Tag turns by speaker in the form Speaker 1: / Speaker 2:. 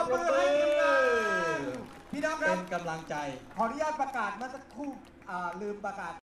Speaker 1: ปมือให้ทีมงานพี่น้ครัเ
Speaker 2: ป็นกำลังใจ
Speaker 1: ขออนุญาตประกาศมาสักครู่ลืมประกาศ